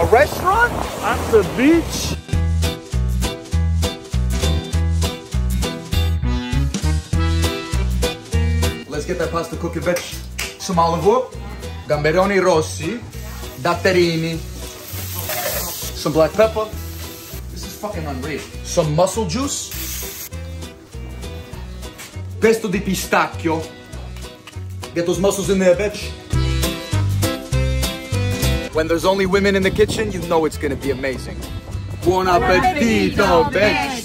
A restaurant? At the beach? Let's get that pasta cooking, bitch. Some olive oil, gamberoni rossi, datterini, some black pepper. This is fucking unreal. Some mussel juice, pesto di pistacchio. Get those mussels in there, bitch. When there's only women in the kitchen, you know it's gonna be amazing. Buon appetito, bitch.